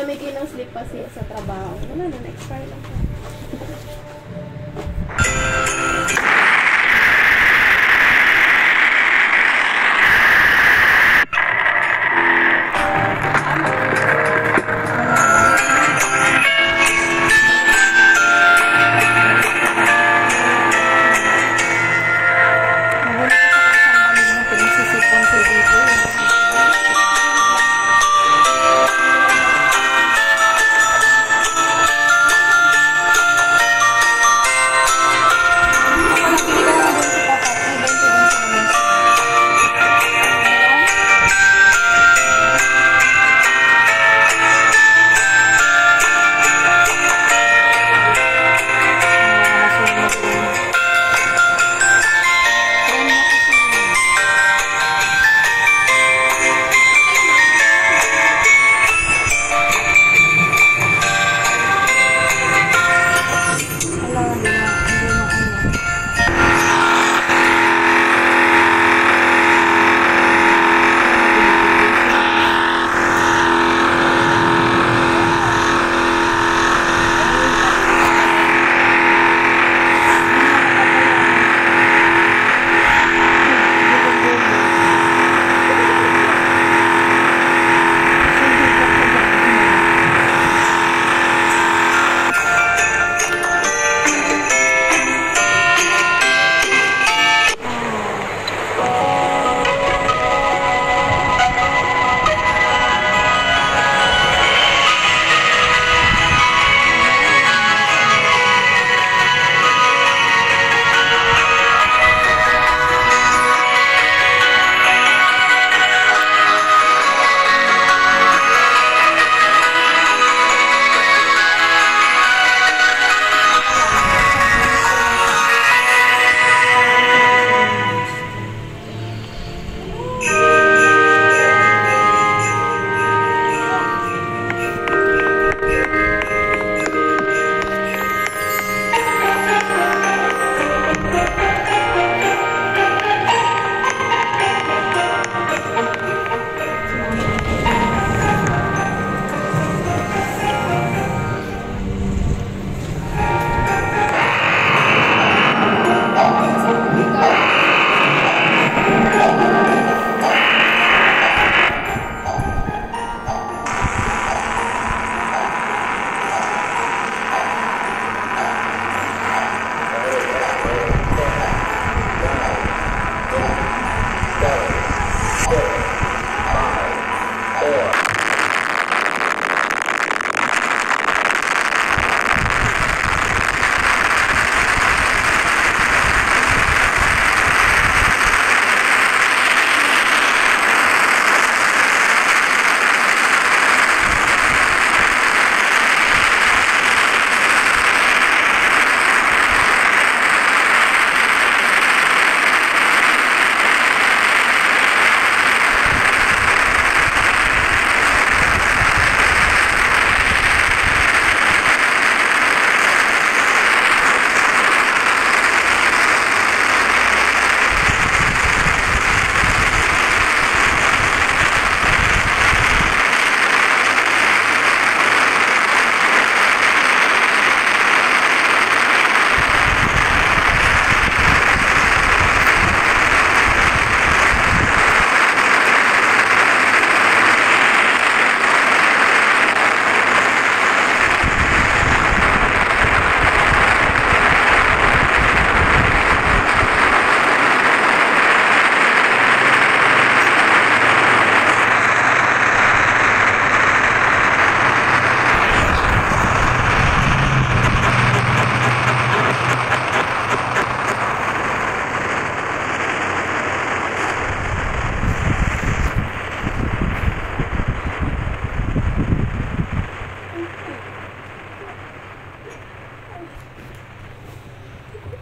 namigay ng slip pa siya sa trabaho. Wala na, na-expire lang.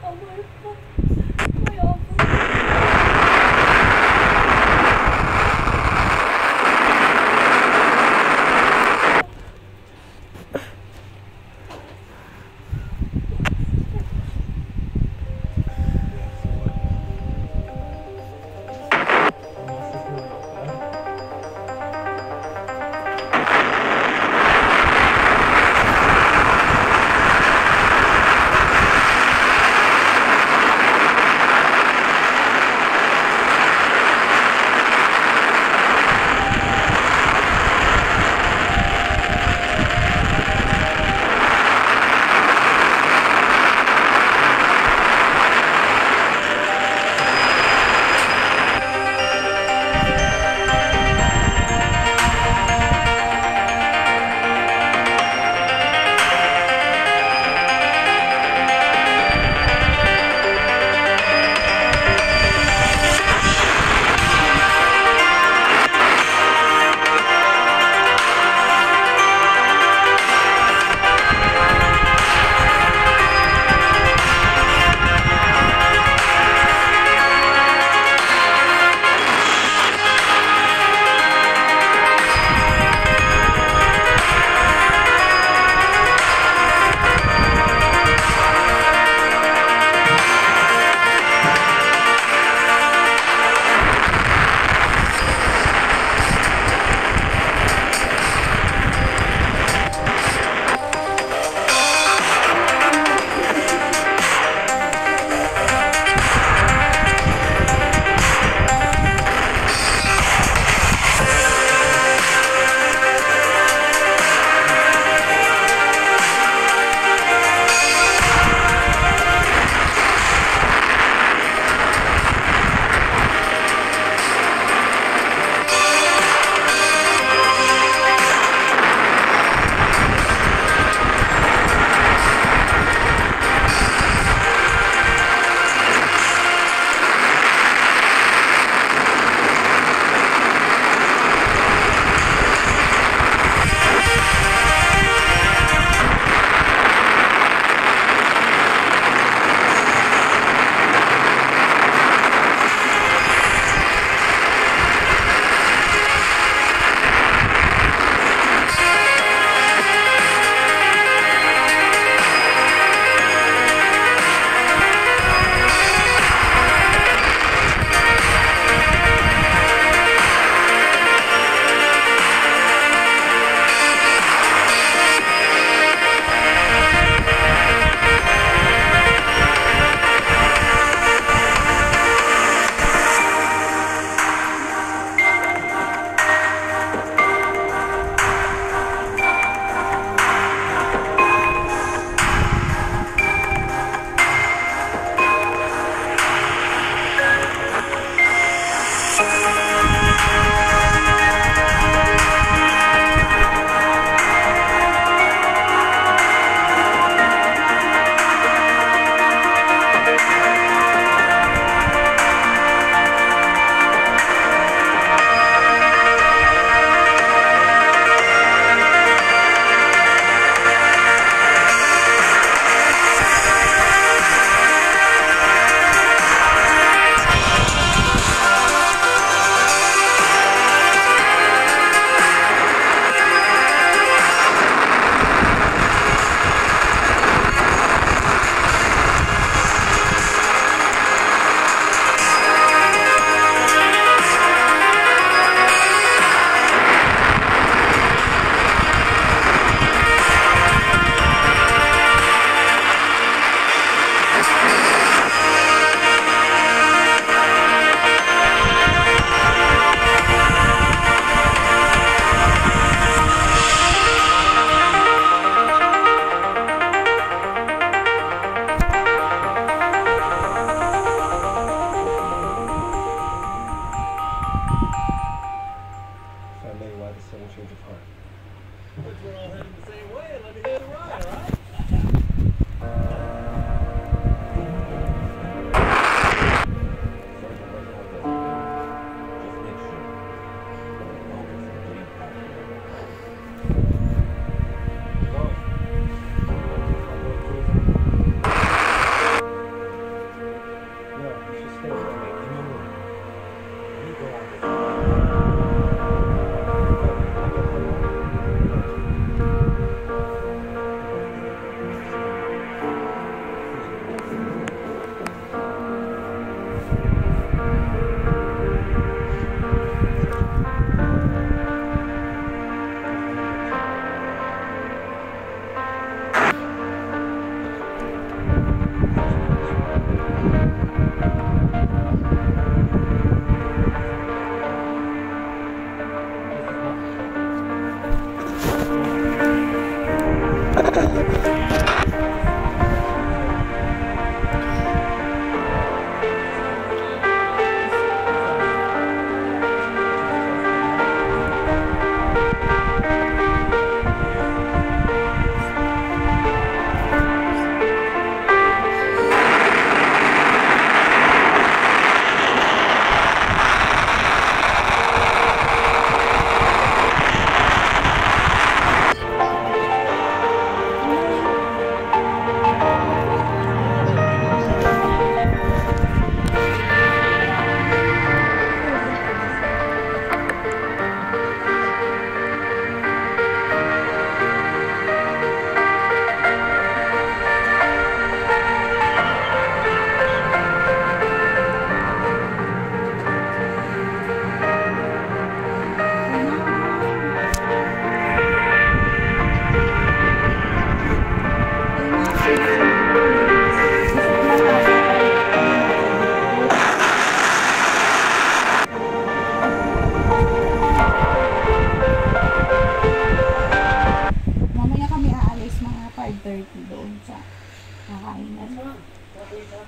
好美啊！Doon sa kakainan. Pag-isa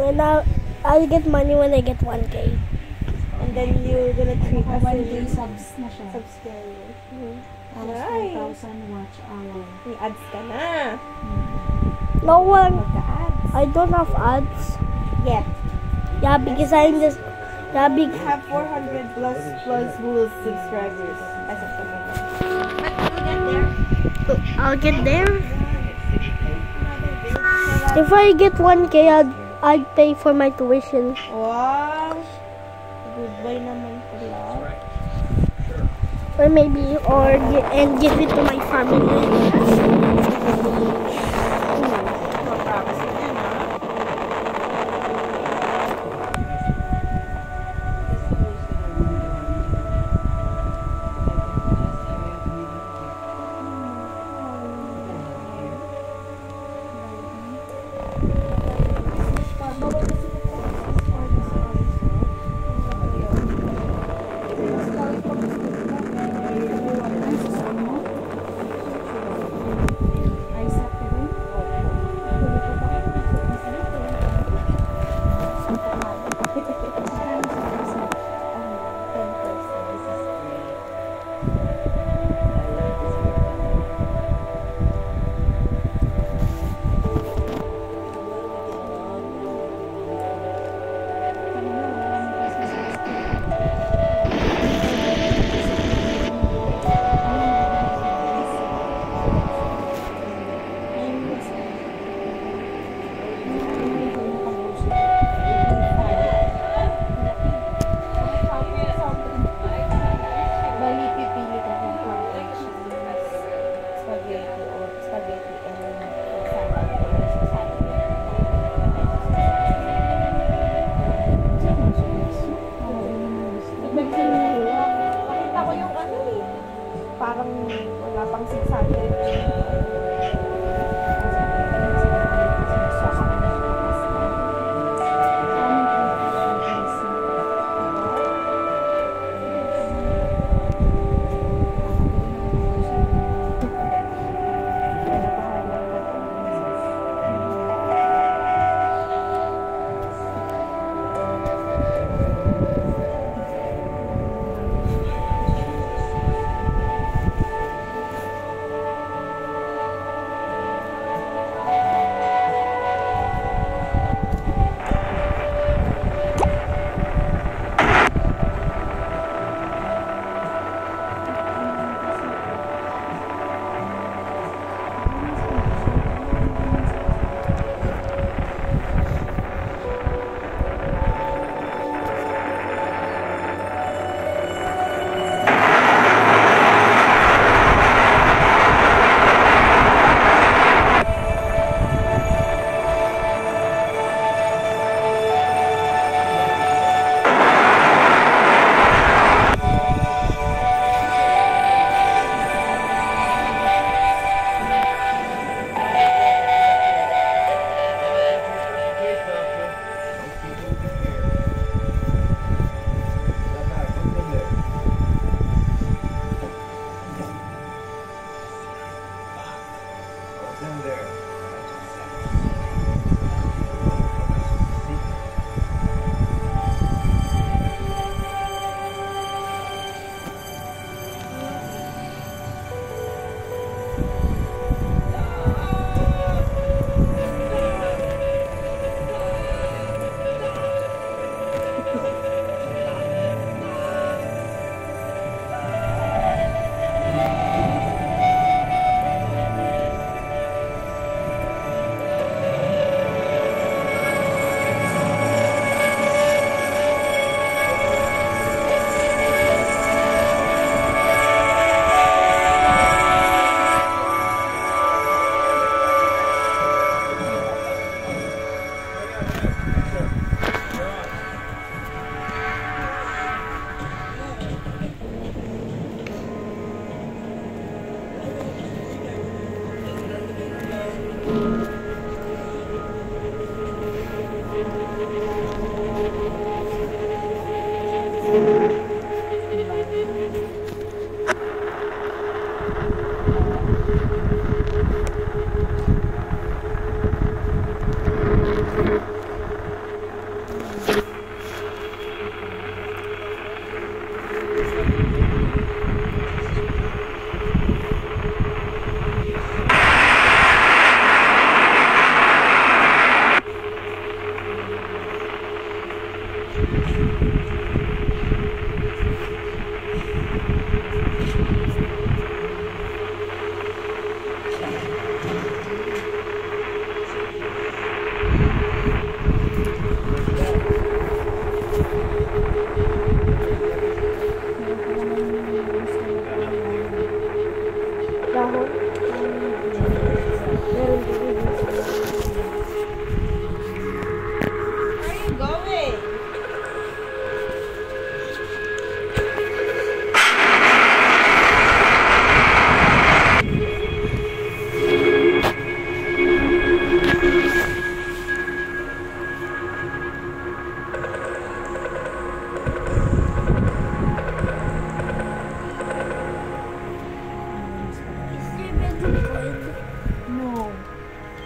When I I'll get money when I get 1k. And then you're gonna treat us One day as subs na siya. subscribers. Tapos Nice. 4,000 watch hour. May ads ka na. Mm-hmm. No one. Magka-ads. I don't have ads. Yeah. Yeah, because I'm just. Yeah, We big. have 400 plus plus Google subscribers as of the moment. I'll get there. If I get 1K, I'd, I'd pay for my tuition. Wow. Good boy naman pala. Or maybe, or and give it to my family.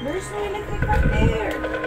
There's no electric right there.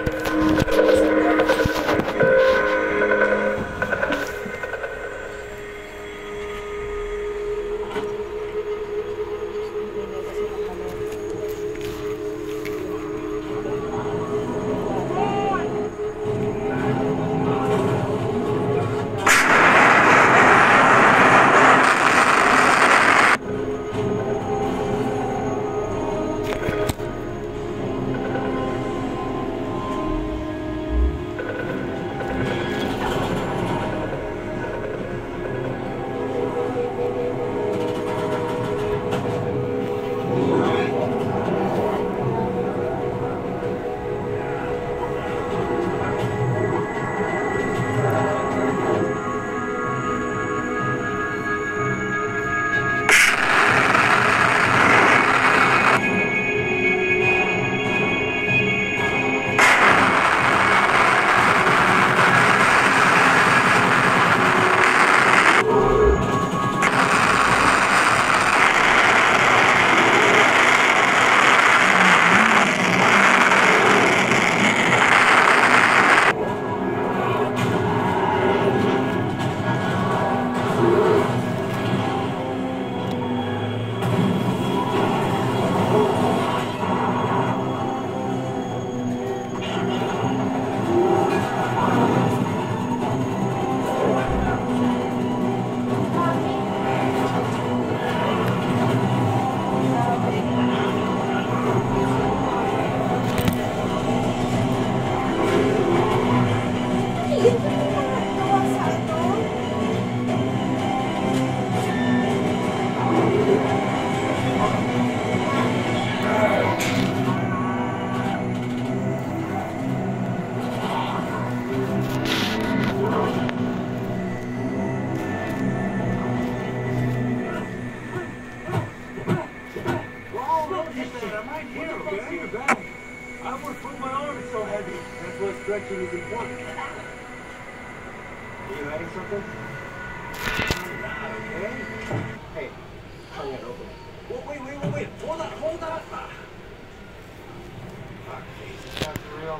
My arm is so heavy. That's why stretching is important. Are you adding something? Okay. Hey, Hang open it. Wait, wait, wait, wait, wait. Hold on, hold on. Ah. Fuck, Jesus, that's real.